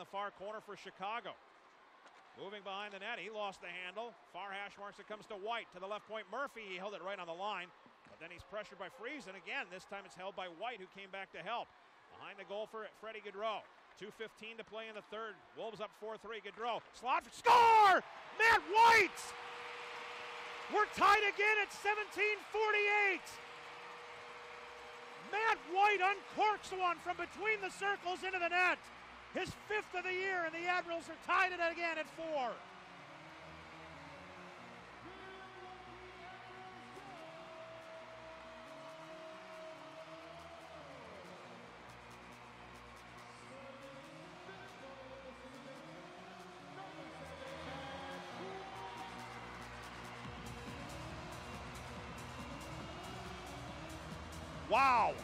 the far corner for Chicago. Moving behind the net, he lost the handle. Far hash marks it comes to White to the left point. Murphy, he held it right on the line, but then he's pressured by Friesen again. This time it's held by White, who came back to help. Behind the goal for Freddie Gaudreau. 2.15 to play in the third. Wolves up 4 3. Gaudreau. Slot for score! Matt White! We're tied again at 1748. Matt White uncorks one from between the circles into the net. His fifth of the year, and the Admirals are tied it again at four. Wow.